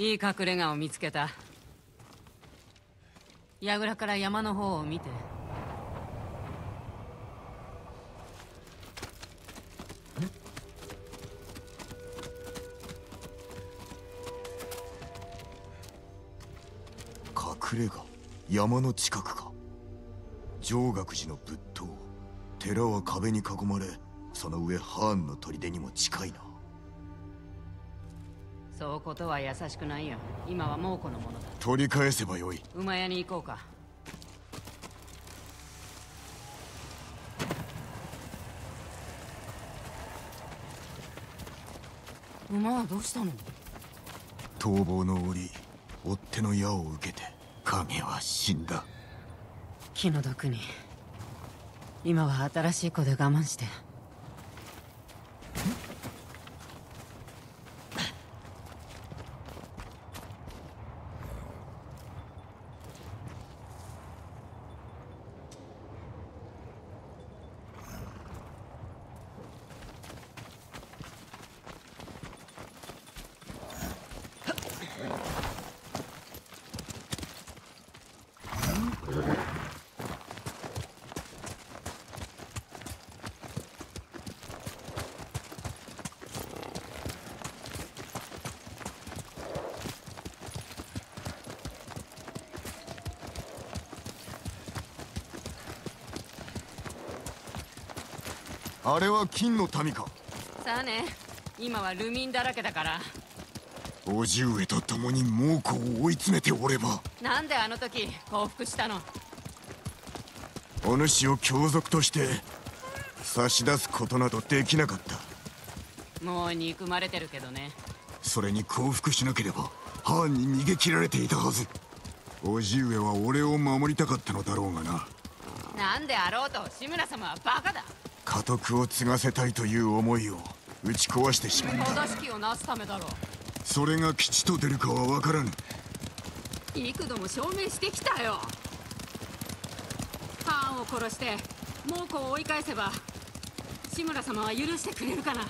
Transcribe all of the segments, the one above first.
いい隠れ家を見つけた。櫓から山の方を見て。隠れ家山の近くか。上学寺の仏塔寺は壁に囲まれその上ハーンの砦にも近いな。うことは優しくないよ。今は猛虎のものだ。取り返せばよい。馬屋に行こうか。馬はどうしたの？逃亡の折追っ手の矢を受けて影は死んだ。気の毒に。今は新しい子で我慢してあれは金の民か。さあね。今はルミンだらけだから。叔父上と共に猛虎を追い詰めておれば。なんであの時降伏したの？お主を強族として差し出すことなどできなかった。もう憎まれてるけどね。それに降伏しなければハーンに逃げ切られていたはず。叔父上は俺を守りたかったのだろうがな。なんであろうと志村様はバカだ家督を継がせたいという思いを打ち壊してしまった。正しきをなすためだろうそれが吉と出るかは分からぬ。幾度も証明してきたよ。ハーンを殺して猛虎を追い返せば志村様は許してくれるかな。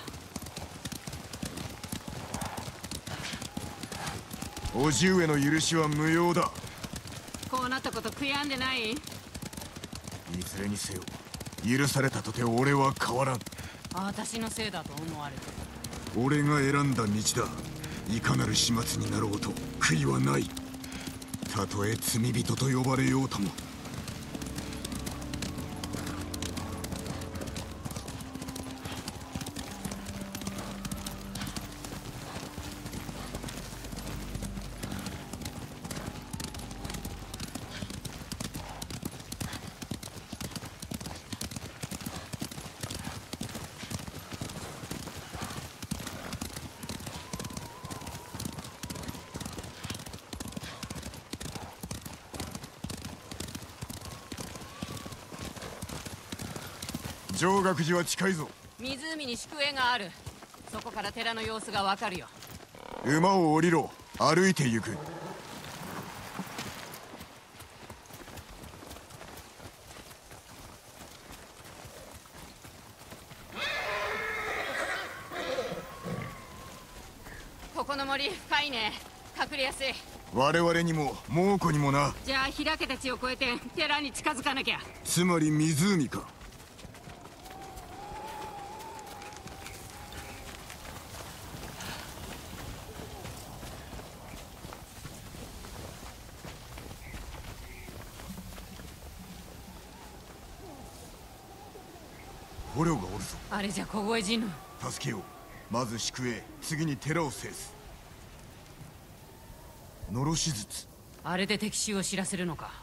叔父上の許しは無用だ。こうなったこと悔やんでない？いずれにせよ許されたとて俺は変わらん。私のせいだと思われて。俺が選んだ道だ。いかなる始末になろうと悔いはないたとえ罪人と呼ばれようとも上学寺は近いぞ。湖に宿営がある。そこから寺の様子がわかるよ。馬を降りろ。歩いて行く。ここの森深いね。隠れやすい。我々にも猛虎にもな。じゃあ開けた地を越えて寺に近づかなきゃ。つまり湖か捕虜がじゃ凍え死ぬ。助けよう。まず宿営。次に寺を制す。のろし術あれで敵襲を知らせるのか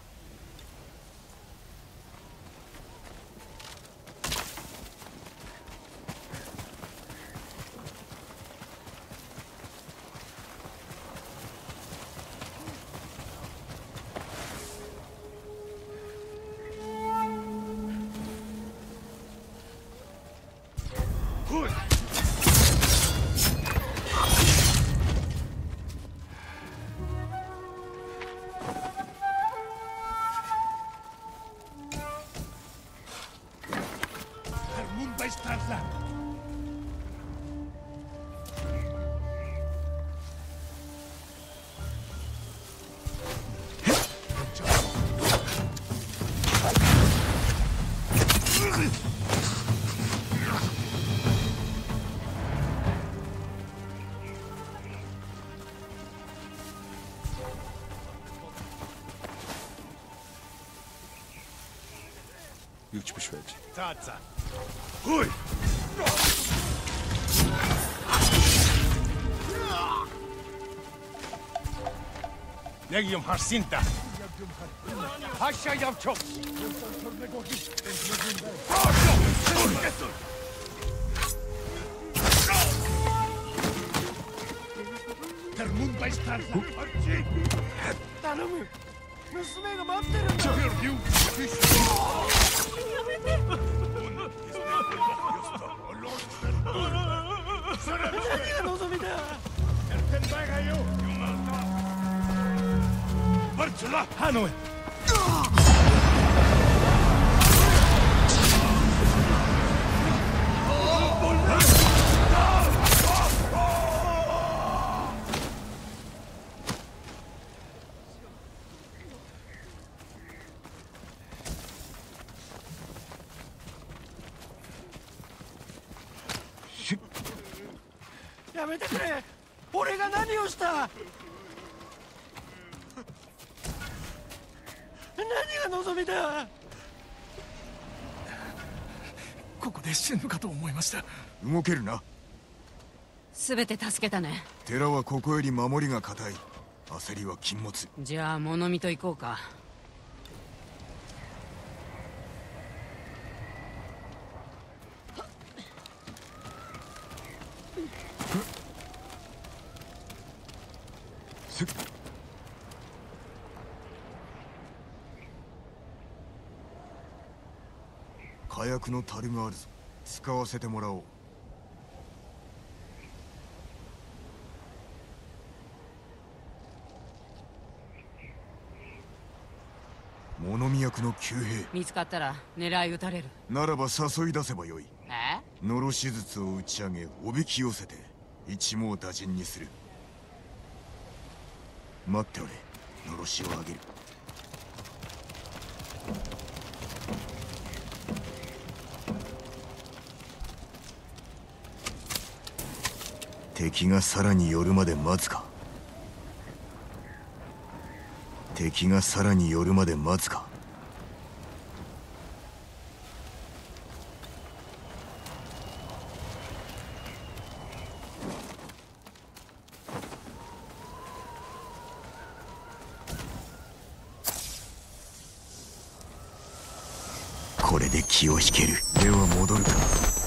Hübsch beschwert. Tatsache. Hui! Legium Harsinta. Haşa yapçok. Termunda estarsa. Tanımıyorum. 娘が待ってるんだ。何が望みだバルチュラハノイやめてくれ俺が何をした何が望みだここで死ぬかと思いました。動けるな。全て助けたね。寺はここより守りが固い。焦りは禁物。じゃあ物見と行こうか。せ火薬の樽があるぞ使わせてもらおう。物見役の旧兵。見つかったら狙い撃たれる。ならば誘い出せばよい。え？のろし術を打ち上げおびき寄せて一網打尽にする。待っておれのろしを上げる敵がさらに寄るまで待つか。敵がさらに寄るまで待つか。これで気を引ける。では戻るか。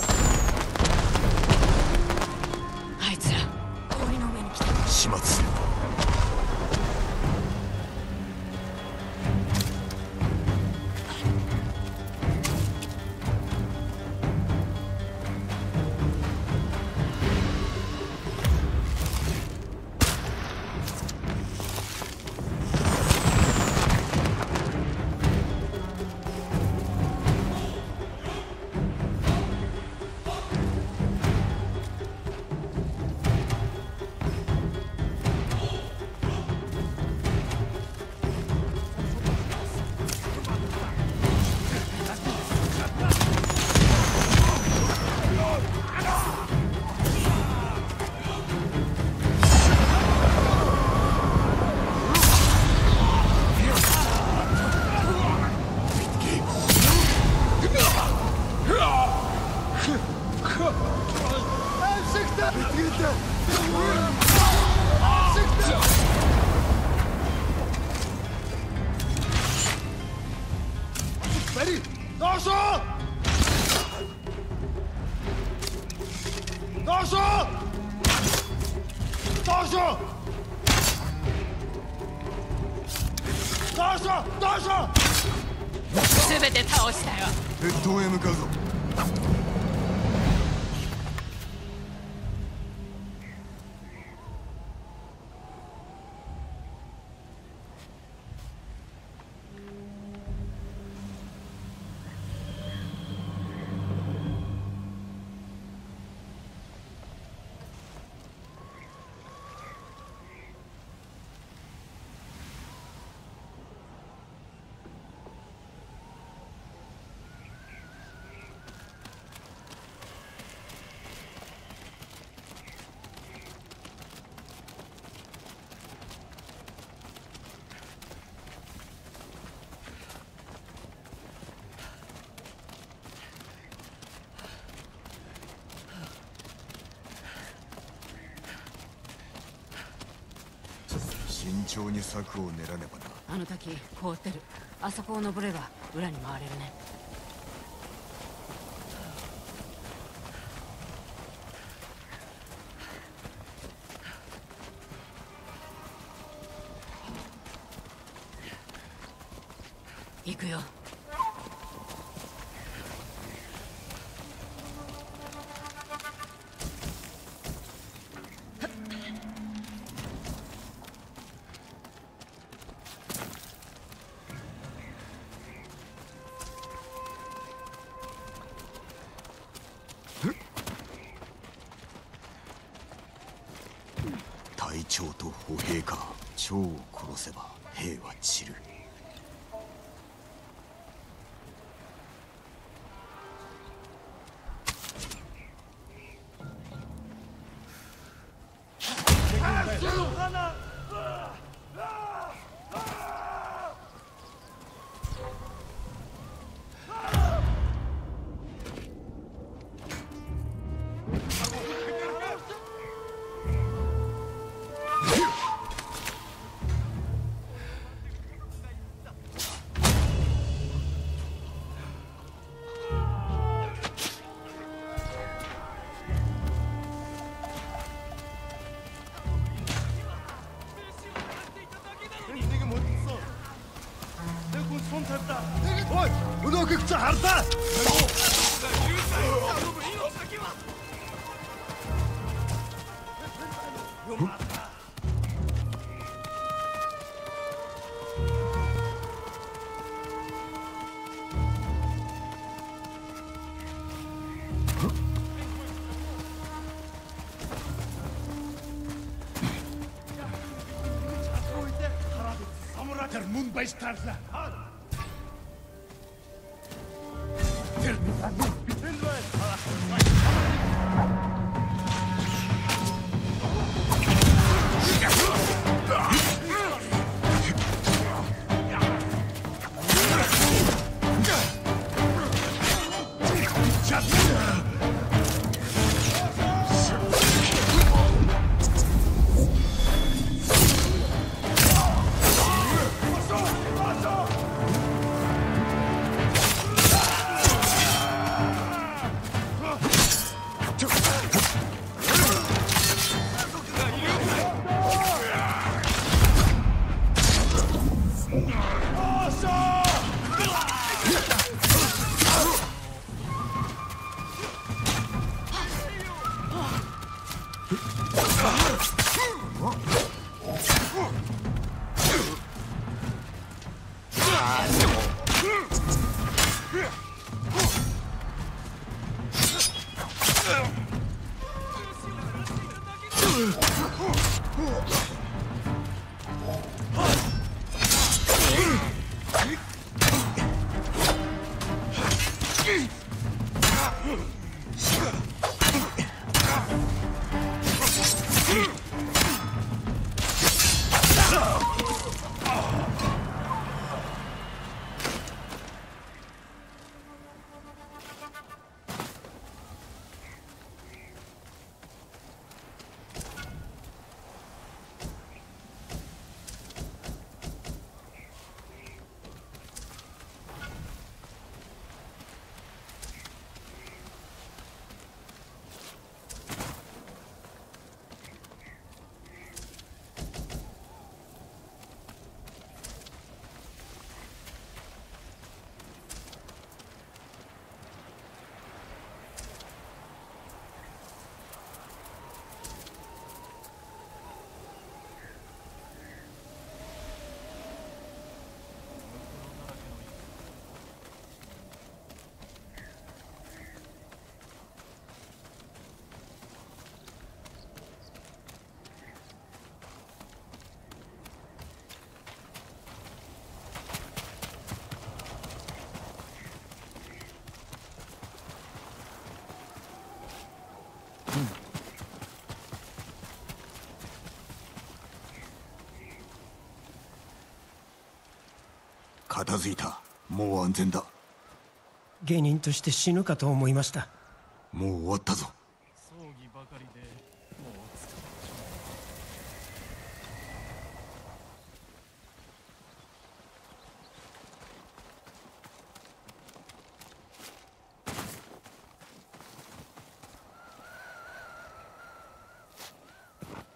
重に策を練らねばな。あの滝凍ってる。あそこを登れば裏に回れるね。行くよ。mundo vai estar lá. Terminado. Oh! 片付いた。もう安全だ。下人として死ぬかと思いました。もう終わったぞ。葬儀ばかりでも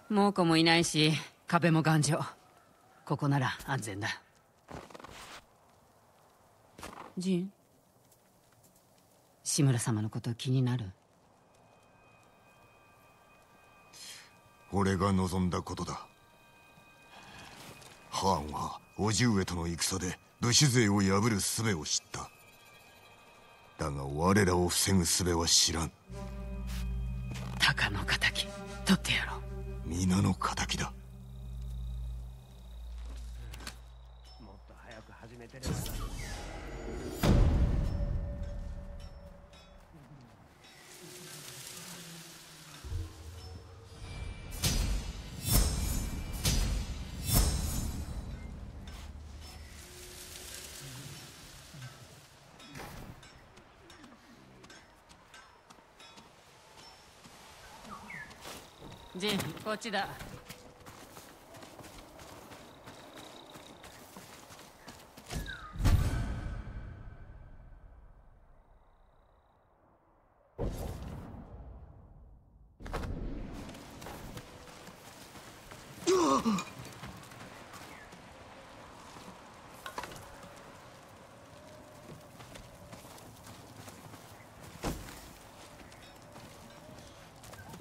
うも猛虎もいないし壁も頑丈。ここなら安全だ。ジン。志村様のこと気になる。俺が望んだことだ。ハーンは叔父上との戦で武士勢を破る術を知った。だが我らを防ぐ術は知らん。鷹の敵取ってやろう。皆の敵だジンこっちだ。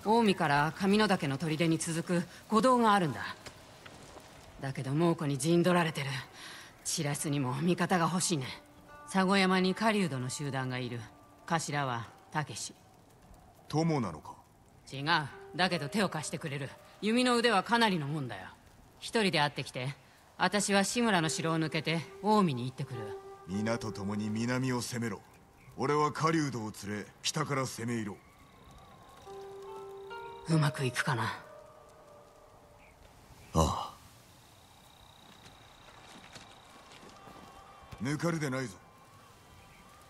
近江から上野岳の砦に続く古道があるんだ。だけど猛虎に陣取られてる。チラスにも味方が欲しいね。佐護山に狩人の集団がいる。頭は武志友なのか？違う。だけど手を貸してくれる。弓の腕はかなりのもんだよ。一人で会ってきて私は志村の城を抜けて近江に行ってくる。皆と共に南を攻めろ。俺は狩人を連れ北から攻め入ろううまくいくかな。ああ。抜かるでないぞ。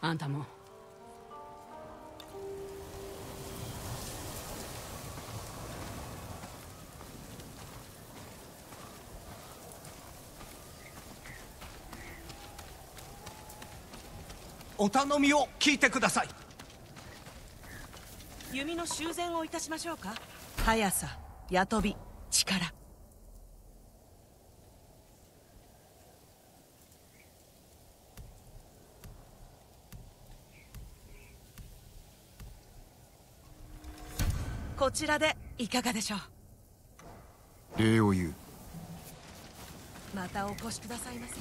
あんたも。お頼みを聞いてください弓の修繕をいたしましょうか。速さ矢飛び力。こちらでいかがでしょう？礼を言う。またお越しくださいませ。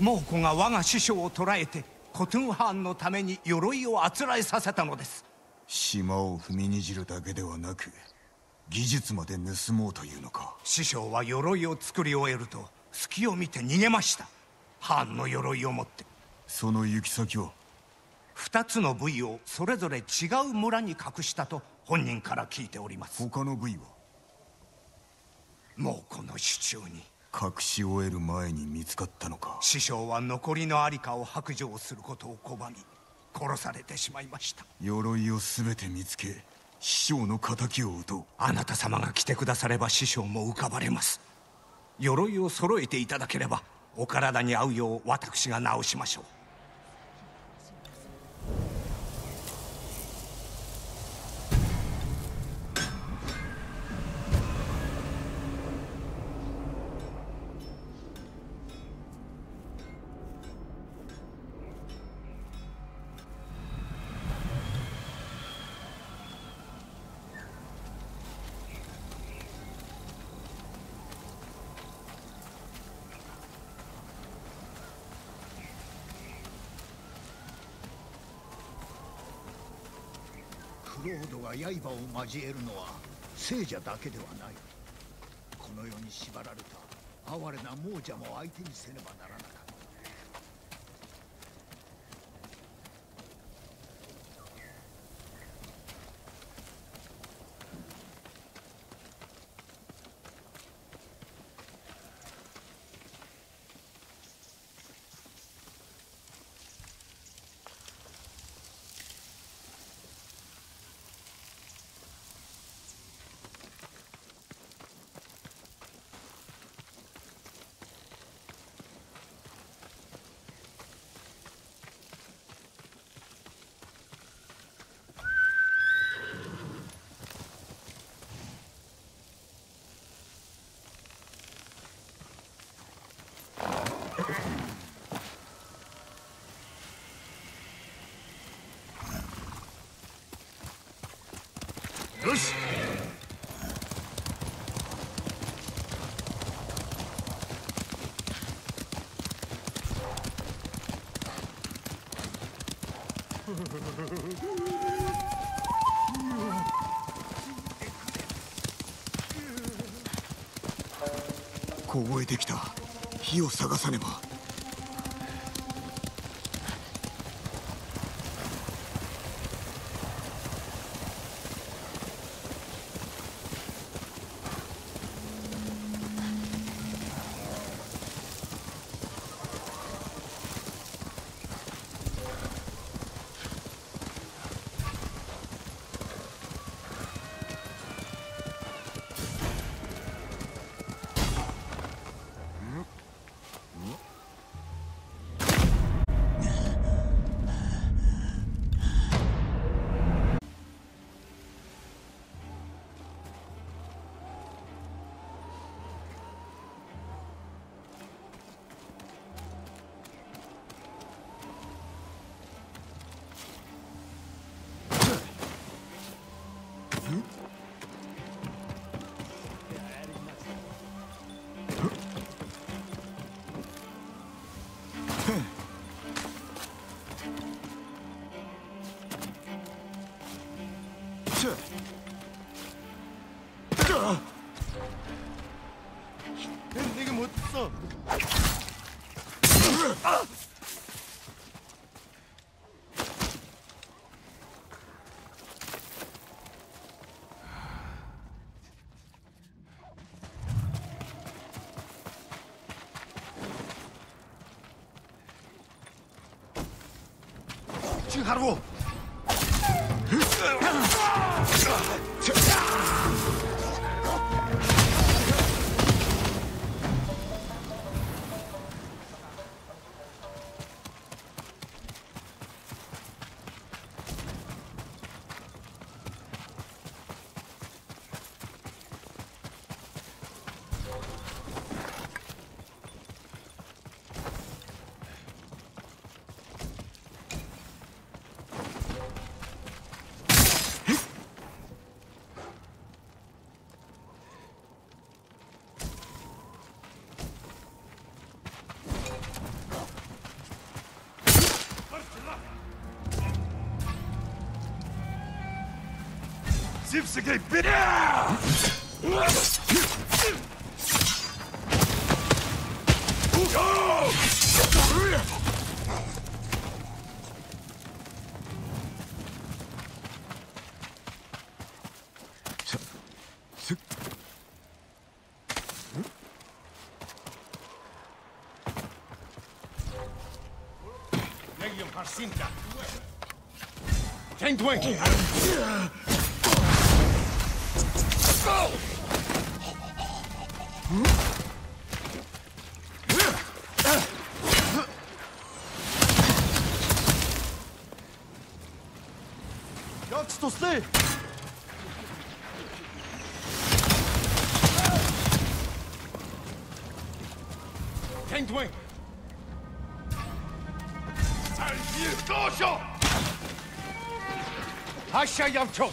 猛虎が我が師匠を捕らえてコトゥンハーンのために鎧をあつらえさせたのです。島を踏みにじるだけではなく技術まで盗もうというのか。師匠は鎧を作り終えると隙を見て逃げました。ハーンの鎧を持って。その行き先は？二つの部位をそれぞれ違う村に隠したと本人から聞いております。他の部位は？猛虎の手中に隠し終える前に見つかったのか。師匠は残りの在りかを白状することを拒み殺されてしまいました。鎧を全て見つけ師匠の敵を討とう。あなた様が来てくだされば師匠も浮かばれます。鎧を揃えていただければお体に合うよう私が直しましょうロードが刃を交えるのは聖者だけではない。この世に縛られた哀れな亡者も相手にせねばならよし。凍えてきた。火を探さねば。 가라고! investigate bitter! Harsinka. Ten twenty. 奴とせテントウェン三十どうしよう発射やんちょ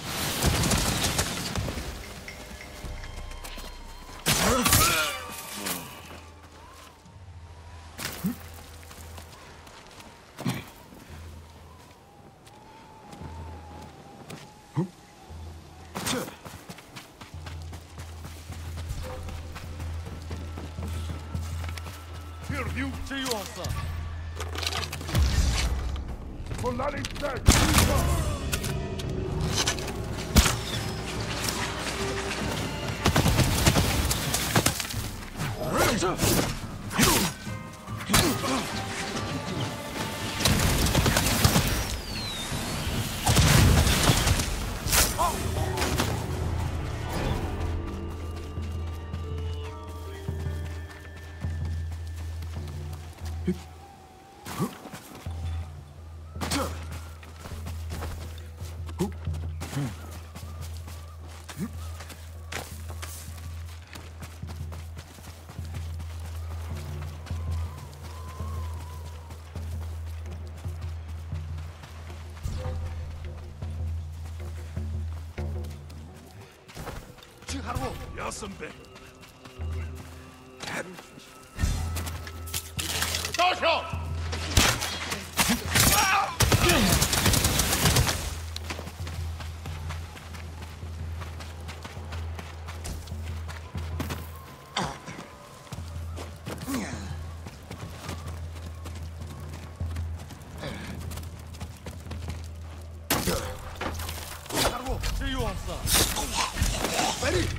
Sir!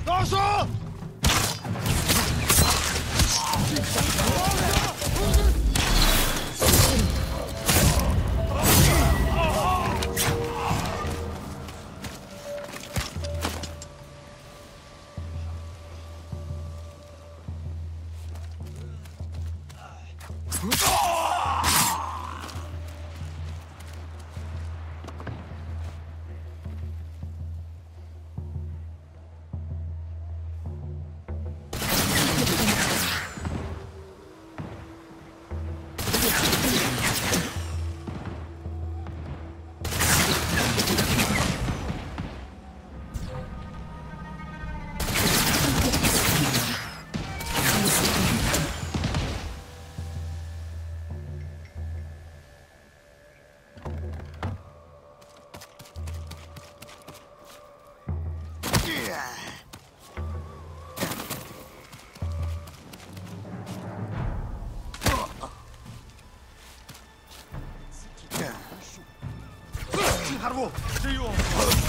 나왔어! どうし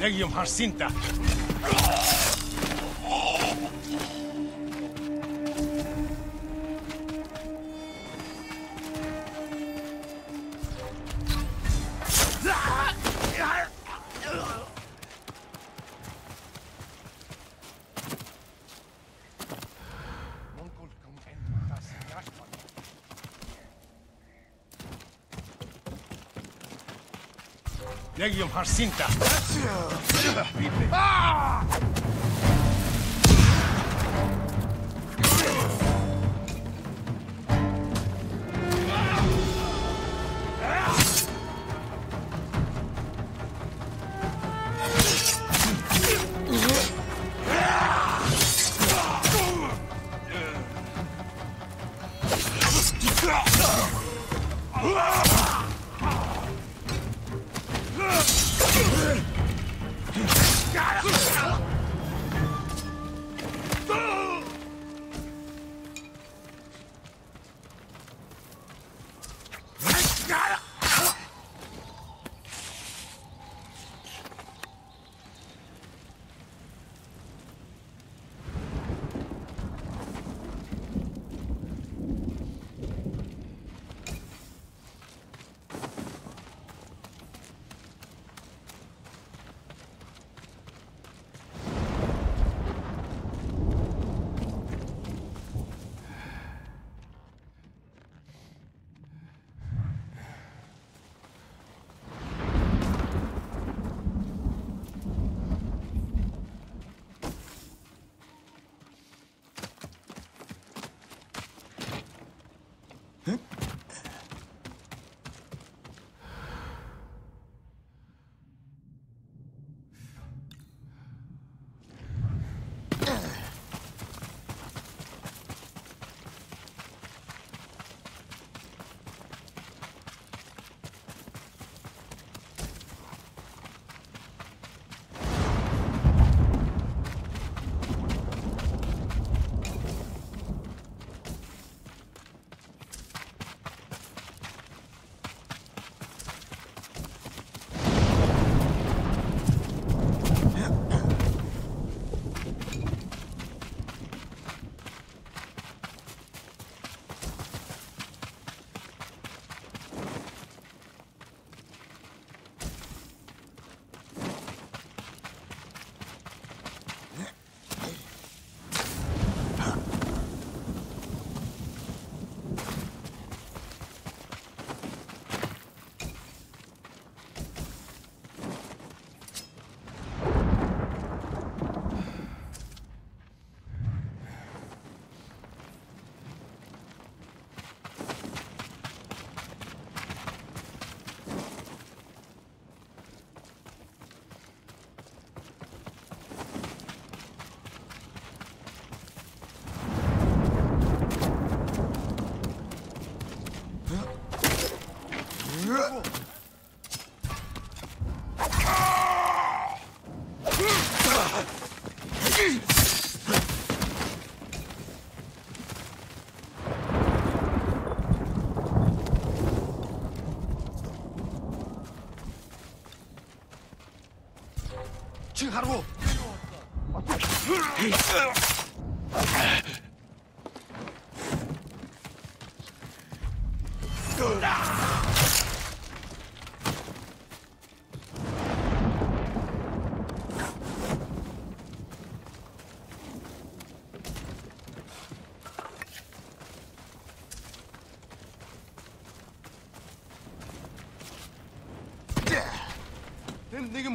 Legion Harsinta. Medium Harsinta. Ah! got him!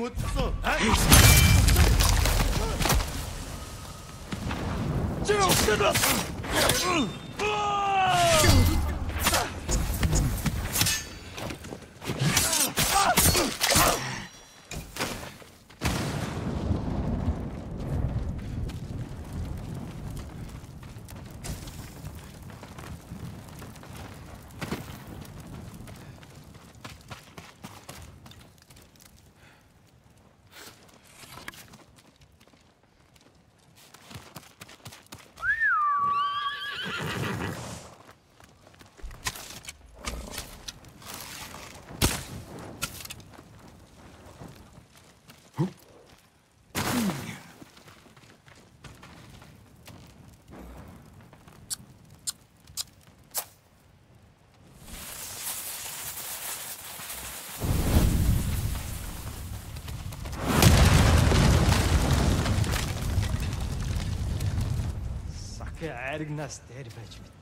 ごっつそうジェロしてます 하ーンの